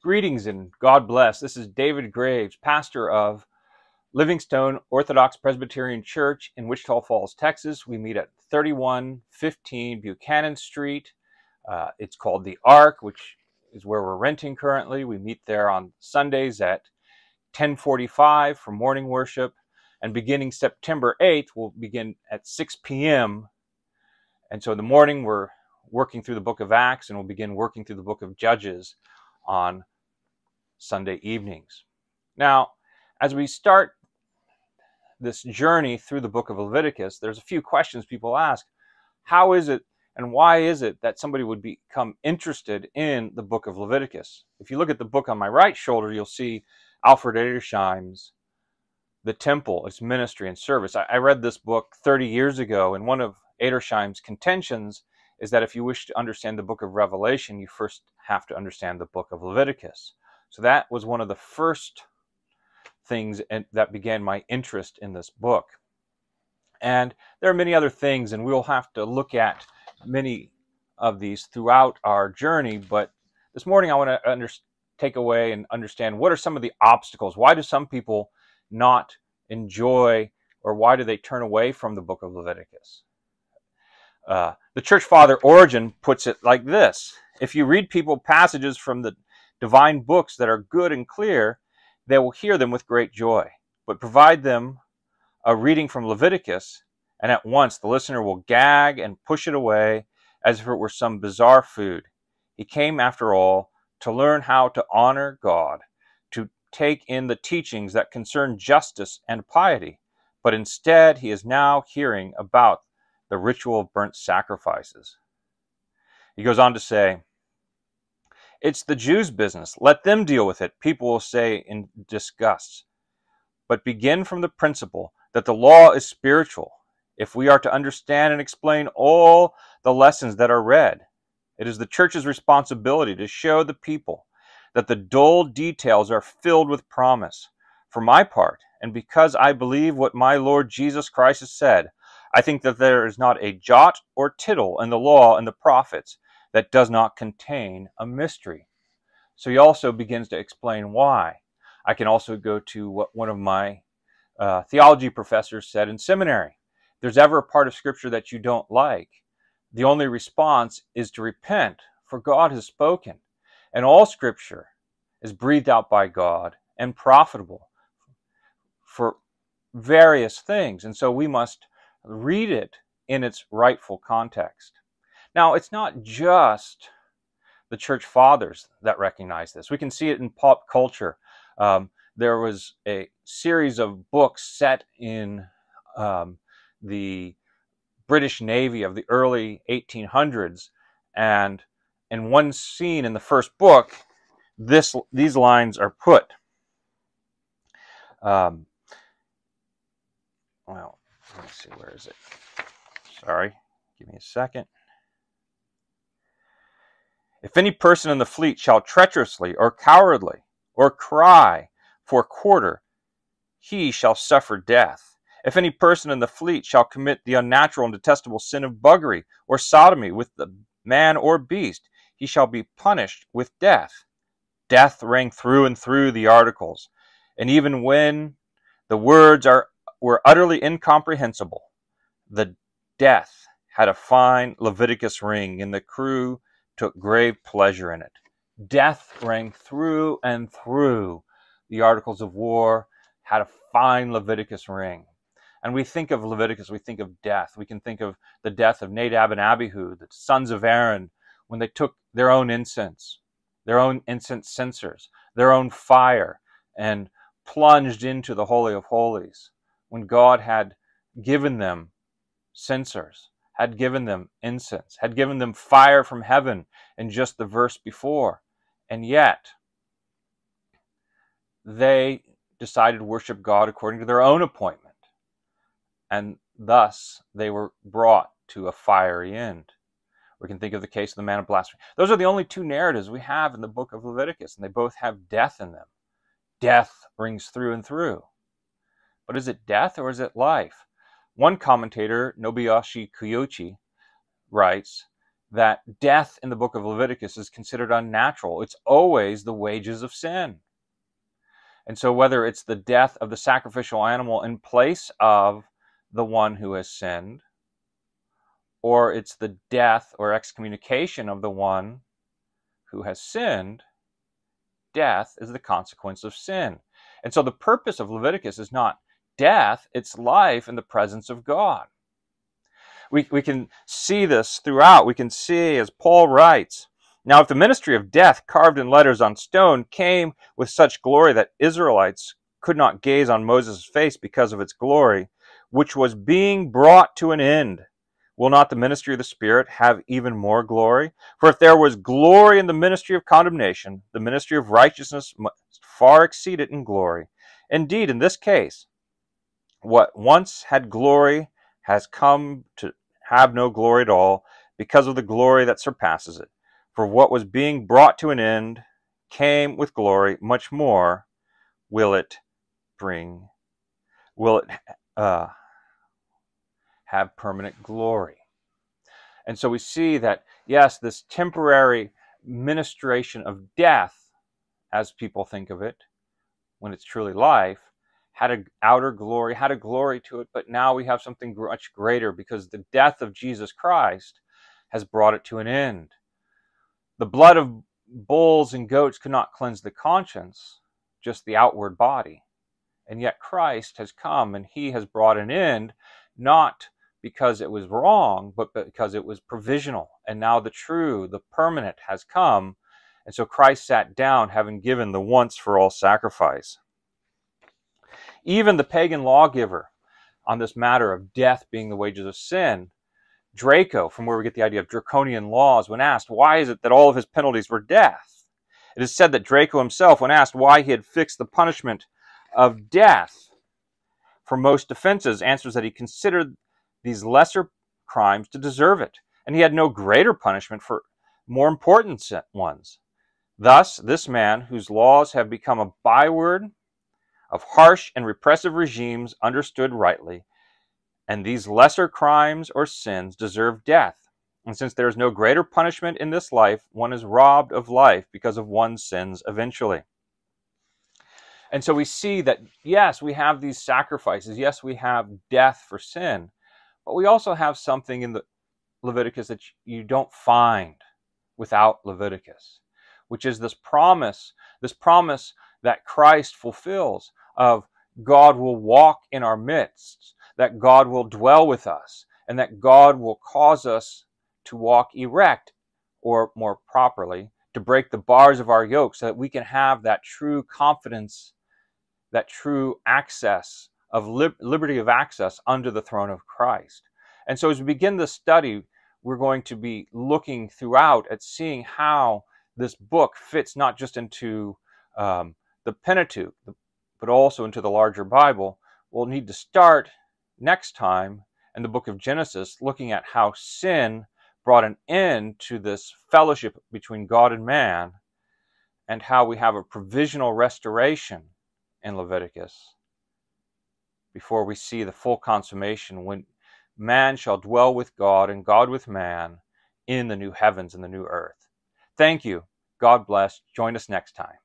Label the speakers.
Speaker 1: Greetings and God bless. This is David Graves, pastor of Living Stone Orthodox Presbyterian Church in Wichita Falls, Texas. We meet at 3115 Buchanan Street. Uh, it's called the Ark, which is where we're renting currently. We meet there on Sundays at 1045 for morning worship. And beginning September 8th, we'll begin at 6 p.m. And so in the morning, we're working through the book of Acts and we'll begin working through the book of Judges on Sunday evenings. Now, as we start this journey through the book of Leviticus, there's a few questions people ask. How is it and why is it that somebody would become interested in the book of Leviticus? If you look at the book on my right shoulder, you'll see Alfred Edersheim's The Temple, its ministry and service. I, read this book 30 years ago, and one of Edersheim's contentions is that if you wish to understand the book of Revelation, you first have to understand the book of Leviticus. So that was one of the first things that began my interest in this book. And there are many other things, and we'll have to look at many of these throughout our journey. But this morning, I want to under, take away and understand what are some of the obstacles. Why do some people not enjoy, or why do they turn away from the book of Leviticus? Uh, the church father Origen puts it like this If you read people passages from the divine books that are good and clear, they will hear them with great joy. But provide them a reading from Leviticus, and at once the listener will gag and push it away as if it were some bizarre food. He came, after all, to learn how to honor God, to take in the teachings that concern justice and piety, but instead he is now hearing about the ritual of burnt sacrifices. He goes on to say, It's the Jews' business. Let them deal with it, people will say in disgust. But begin from the principle that the law is spiritual. If we are to understand and explain all the lessons that are read, it is the church's responsibility to show the people that the dull details are filled with promise. For my part, and because I believe what my Lord Jesus Christ has said, I think that there is not a jot or tittle in the law and the prophets that does not contain a mystery. So he also begins to explain why. I can also go to what one of my uh, theology professors said in seminary. There's ever a part of Scripture that you don't like, the only response is to repent, for God has spoken. And all Scripture is breathed out by God and profitable for various things. And so we must read it in its rightful context. Now, it's not just the church fathers that recognize this. We can see it in pop culture. Um, there was a series of books set in um, the British Navy of the early 1800s, and in one scene in the first book, this these lines are put. Um, well, Let's see, where is it? Sorry, give me a second. If any person in the fleet shall treacherously or cowardly or cry for quarter, he shall suffer death. If any person in the fleet shall commit the unnatural and detestable sin of buggery or sodomy with the man or beast, he shall be punished with death. Death rang through and through the articles, and even when the words are were utterly incomprehensible. The death had a fine Leviticus ring, and the crew took grave pleasure in it. Death rang through and through the Articles of War, had a fine Leviticus ring. And we think of Leviticus, we think of death. We can think of the death of Nadab and Abihu, the sons of Aaron, when they took their own incense, their own incense censers, their own fire, and plunged into the Holy of Holies when God had given them censers, had given them incense, had given them fire from heaven in just the verse before. And yet, they decided to worship God according to their own appointment. And thus, they were brought to a fiery end. We can think of the case of the man of blasphemy. Those are the only two narratives we have in the book of Leviticus, and they both have death in them. Death rings through and through. But is it death or is it life? One commentator, Nobuyoshi Kiuchi, writes that death in the book of Leviticus is considered unnatural. It's always the wages of sin. And so, whether it's the death of the sacrificial animal in place of the one who has sinned, or it's the death or excommunication of the one who has sinned, death is the consequence of sin. And so, the purpose of Leviticus is not death, it's life in the presence of God. We, we can see this throughout. We can see, as Paul writes, now, if the ministry of death carved in letters on stone came with such glory that Israelites could not gaze on Moses' face because of its glory, which was being brought to an end, will not the ministry of the Spirit have even more glory? For if there was glory in the ministry of condemnation, the ministry of righteousness must far exceed it in glory. Indeed, in this case, what once had glory has come to have no glory at all because of the glory that surpasses it. For what was being brought to an end came with glory, much more will it bring, will it uh, have permanent glory. And so we see that, yes, this temporary ministration of death, as people think of it, when it's truly life, had an outer glory, had a glory to it, but now we have something much greater because the death of Jesus Christ has brought it to an end. The blood of bulls and goats could not cleanse the conscience, just the outward body. And yet Christ has come and he has brought an end, not because it was wrong, but because it was provisional. And now the true, the permanent has come. And so Christ sat down, having given the once for all sacrifice. Even the pagan lawgiver on this matter of death being the wages of sin Draco, from where we get the idea of draconian laws, when asked why is it that all of his penalties were death, it is said that Draco himself, when asked why he had fixed the punishment of death for most offenses, answers that he considered these lesser crimes to deserve it, and he had no greater punishment for more important ones. Thus, this man, whose laws have become a byword of harsh and repressive regimes understood rightly, and these lesser crimes or sins deserve death. And since there is no greater punishment in this life, one is robbed of life because of one's sins eventually. And so we see that, yes, we have these sacrifices. Yes, we have death for sin. But we also have something in the Leviticus that you don't find without Leviticus, which is this promise, this promise that Christ fulfills of God will walk in our midst that God will dwell with us and that God will cause us to walk erect, or more properly, to break the bars of our yoke so that we can have that true confidence, that true access of liberty of access under the throne of Christ. And so as we begin this study, we're going to be looking throughout at seeing how this book fits not just into um, the Pentateuch, but also into the larger Bible. We'll need to start next time in the book of Genesis, looking at how sin brought an end to this fellowship between God and man, and how we have a provisional restoration in Leviticus before we see the full consummation when man shall dwell with God and God with man in the new heavens and the new earth. Thank you. God bless. Join us next time.